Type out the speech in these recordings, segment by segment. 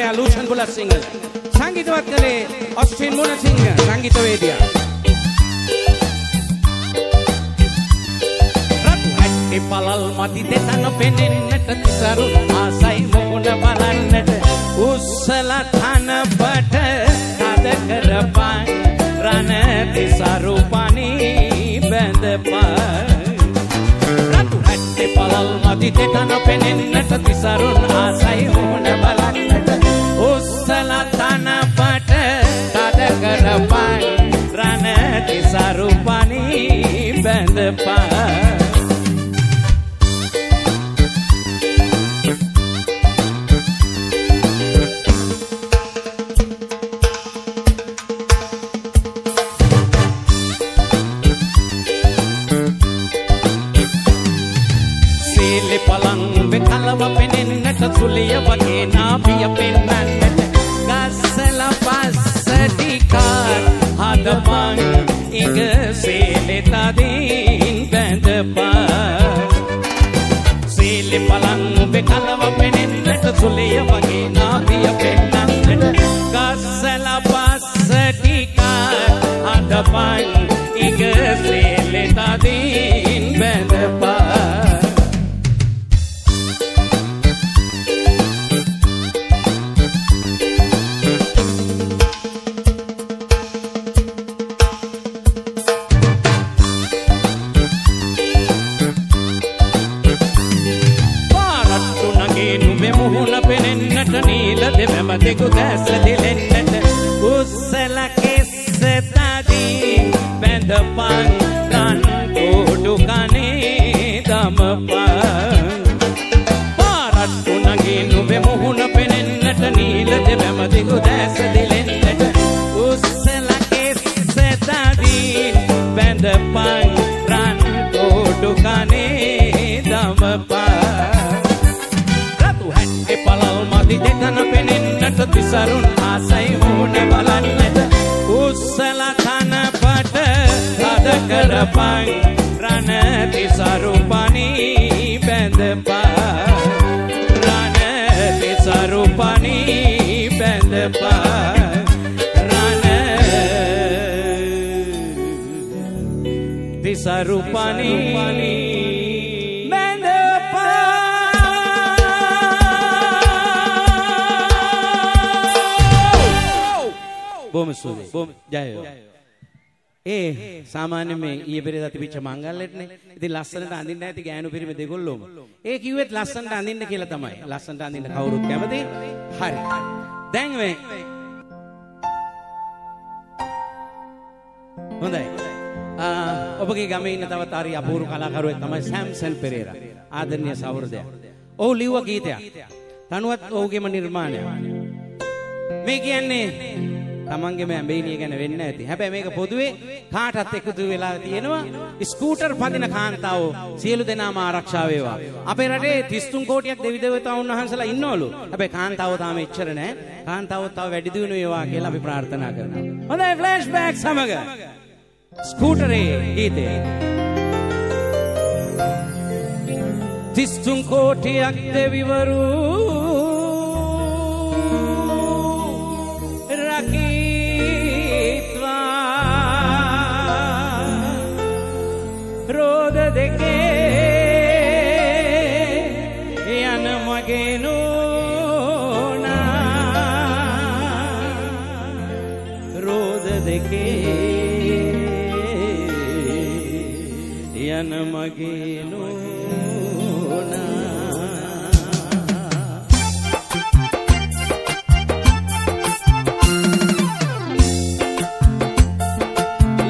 සංගීතකයා ලූෂන් බුලත්සිංහ. සංගීතවත් කළේ ඔස්ටින් මුණසිංහ සංගීතවේදියා. රතු හැට්ටි පළල් මදි දෙතන පෙනෙන්නට තිසරු ආසයි මොන බලන්නට උස්සලා තනපට කද කරපන් රණ තිසරු පනී බැඳපන් රතු හැට්ටි පළල් මදි දෙතන පෙනෙන්නට තිසරුන් ආසයි මොන බලන්නට. උස්සලා තනපට කද කරපන් රණ තිසරු පනී බැඳපන්. පලං වෙකලව පෙනෙන්නට සුලිය වගේ නාභිය පෙන්නන්නට ගස්සල පස්සටිකාත් හදපන් ඉග සීලි තදින් බැඳපන්. සීලි පලං වෙකලව පෙනෙන්නට සුලිය වගේ නාභිය පෙන්නන්නට ගස්සල පස්සටිකාත් හදපන් ඉග කෙස්ස තදී බැඳපන් රන් කෝඩු කනේ දමපන්. පාරට්ටු නගේ නුඹේ මුහුණ පෙනෙන්නට නීල දෙවැම දෙකු දැස දිලෙන්නට. උස්සල කෙස්ස තදී බැඳපන් රන් කෝඩු කනේ දමපන්. රතු හැට්ටි පළල් මදි දෙතන පෙනෙන්නට තිසරුන් ආසයි කරපන් රණ තිසරු පනී බැඳපන් රණ තිසරු පනී බැඳපන් රණ තිසරු පනී බොහොම සුවයි. බොහොම ජය වේවා. ඒ සාමාන්‍ය මේ ඊයේ පෙරේදා තිබිච්ච මංගල්‍යෙටනේ. ඉතින් ලස්සනට අඳින්න ඇති ගෑනු පිරිමි දෙගොල්ලෝම. ඒ කිව්වෙත් ලස්සනට අඳින්න කියලා තමයි. ලස්සනට අඳින්න කවුරුත් කැමති. හරි. දැන් මේ හොඳයි. ආ, ඔබගේ ගමේ ඉන්න තවත් හරි අපූර්ව කලාකරුවෙක් තමයි සැම්සන් පෙරේරා. ආදරණීය සහෝදරයා. ඔහු ලිව්ව ගීතයක්. තනුවත් ඔහුගේම නිර්මාණයක්. මේ කියන්නේ තමන්ගේම ඇඹේනිය ගැන වෙන්න ඇති. හැබැයි මේක පොදුවේ කාටත් එකතු වෙලා තියෙනවා. ස්කූටර් පදින කාන්තාවෝ සියලු දෙනාම ආරක්ෂා වේවා. අපේ රටේ 33 කෝටියක් දෙවි දේවතාවුන් වහන්සේලා ඉන්නවලු. හැබැයි කාන්තාවෝ තාම එච්චර නෑ. කාන්තාවෝ තව වැඩි දියුණු වේවා කියලා අපි ප්‍රාර්ථනා කරනවා. හොඳයි ෆ්ලෑෂ් බෑක් සමග ස්කූටරේ ගීතේ. 33 කෝටියක් දෙවිවරු මගේ නෝනා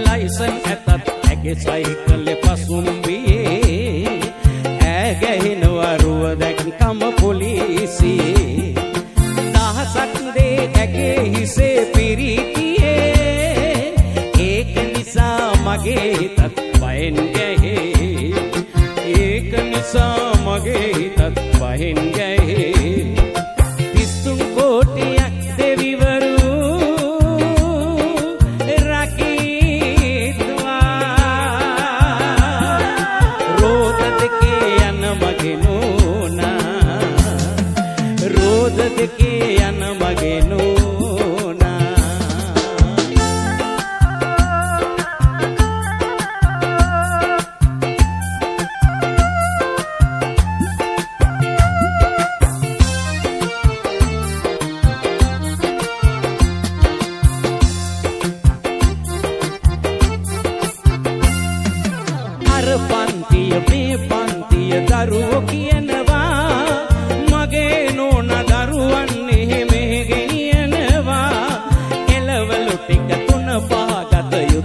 ලයිසන් ඇතත් ඇගේ සයිකලෙ පසුම්බියේ ඇගැහෙනවා රුව දැක්කම පොලිසියේ දහසක් දේ ඇගේ හිසේ පිරිතියේ ඒක නිසා මගේ හිතත් බයෙන් ගැහේ सामगे तत् महिन्यै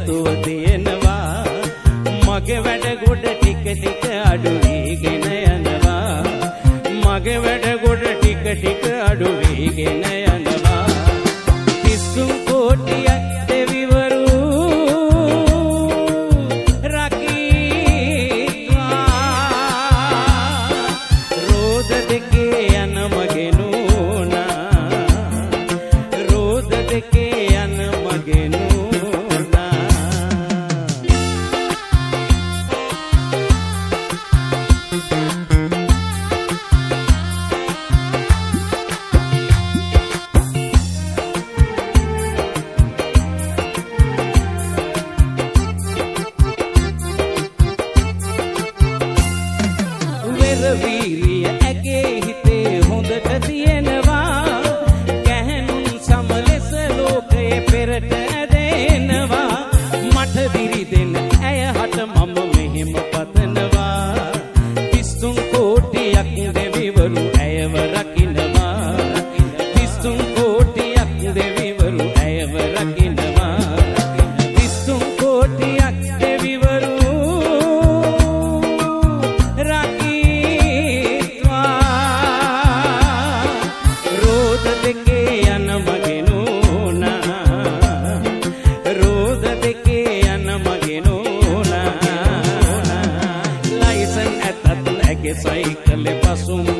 ගත යුතුව තියෙනවා. මගේ වැඩ ගොඩ ටික ටික අඩු වීගෙන යනවා. මගේ වැඩ ගොඩ ටික ටික අඩු වීගෙන යනවා. පිස්සුම් කෝටියක් දෙවිවරු රකීවා රෝද දෙකේ යන මගේ නෝනා රෝද දෙකේ යන මගේ දෙකේ යන මගේ නෝනා රෝද දෙකේ යන මගේ නෝනා ලයිසන් ඇතත් ඇගේ සයිකලේ පසුම්බී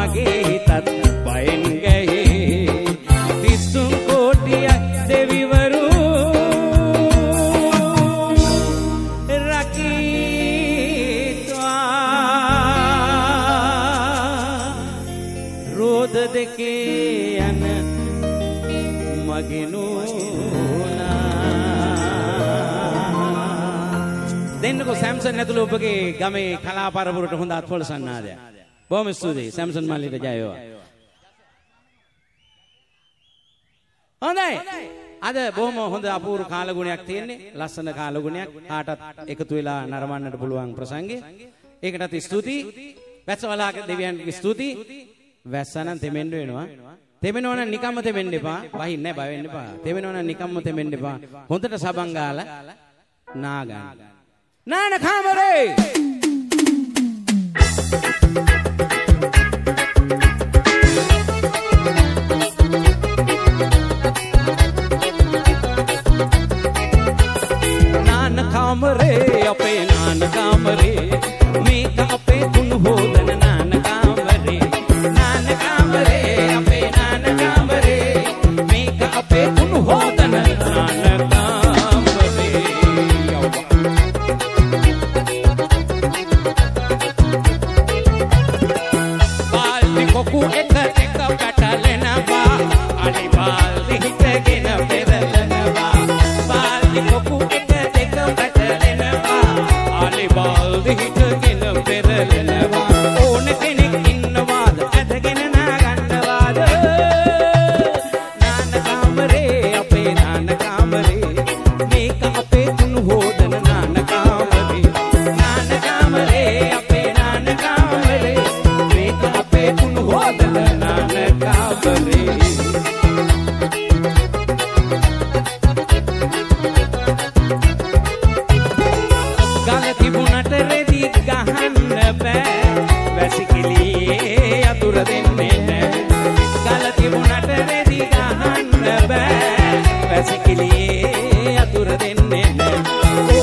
මගේ හිතත් බයෙන් ගැහේ. තිස්සුම් කෝටියක් දෙවිවරු රකීත්වා. රෝද දෙකේ යන මගෙනුනා දෙන්නකො සැම්සන් ඇතුළු ඔබගේ ගමේ කලාපරපුරට හොඳ අත්පොල සන්නාදය බොහොම ස්තුතියි. සැම්සන් මල්ලිට ජයවා හොඳයි. අද බොහොම හොඳ අපූරු කාලගුණයක් තියෙන්නේ. ලස්සන කාලගුණයක්. කාටත් එකතු වෙලා නරඹන්නට පුළුවන් ප්‍රසංගය. ඒකටත් ස්තුතියි. වැස්සවලාක දෙවියන්ගේ ස්තුතියි. වැස්සනම් තෙමෙන්න වෙනවා. තෙමෙනවා නම් නිකම්ම තෙමෙන්න එපා. වහින්නේ නැහැ බය වෙන්න එපා. තෙමෙනවා නම් නිකම්ම තෙමෙන්න එපා. හොඳට සබන් ගාලා නාගන්න. නාන කාමරේ එළියේ අතුර දෙන්නේ නැහැ.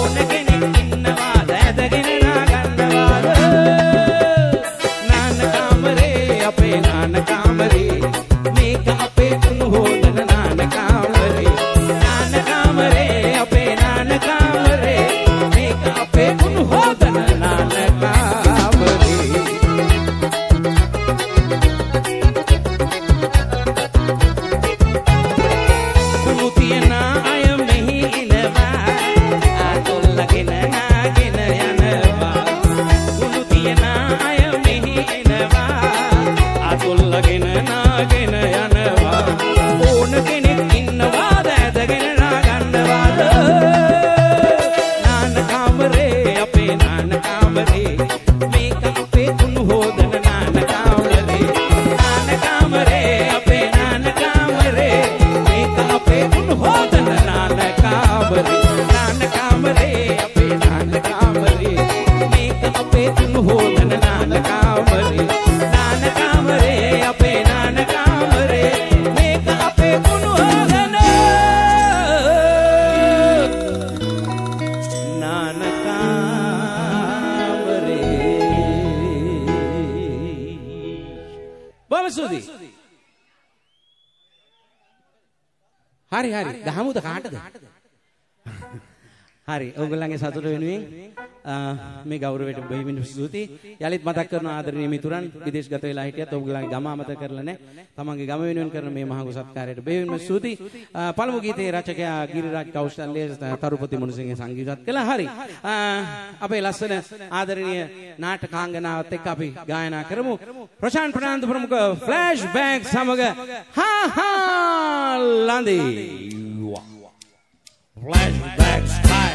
සුදී. හරි හරි දහමුද කාටද? හරි ඔයගොල්ලන්ගේ සතුට වෙනුවෙන් මේ ගෞරවයට බොහොම ස්තුතියි. යලිත් මතක් කරන ආදරණීය මිතුරන් විදේශගත වෙලා හිටියත් ඔයගොල්ලන්ගේ ගම අමතක කරලා නැහැ. තමන්ගේ ගම වෙනුවෙන් කරන මේ මහඟු සත්කාරයට බොහොම ස්තුතියි. පළමු ගීතයේ රචකයා ගිරිරාජ් කෞශල්‍ය තරුපති මුණසිංහ සංගීතත් කළා. හරි. අපේ ලස්සන ආදරණීය නාටකාංගනාවත් එක්ක අපි ගායනා කරමු. ප්‍රශාන්ත් ප්‍රනාන්දු ප්‍රමුඛ ෆ්ලෑෂ්බැක් සමග හා හා ලන්දේ. Flashback style.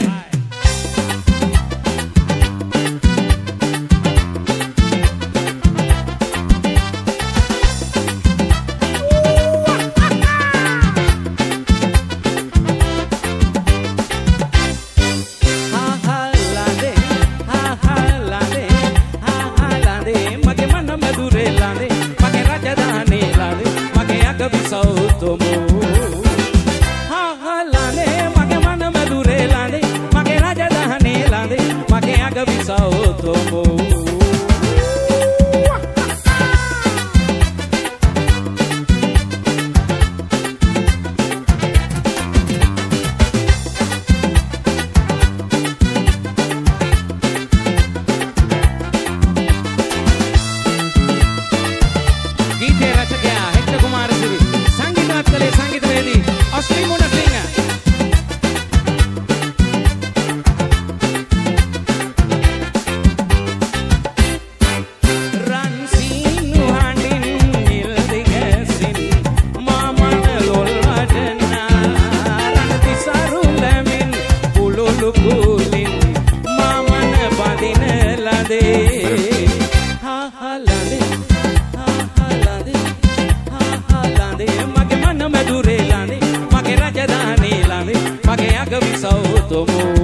Oh.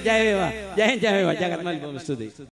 जय वा जय जय वा जगन्मल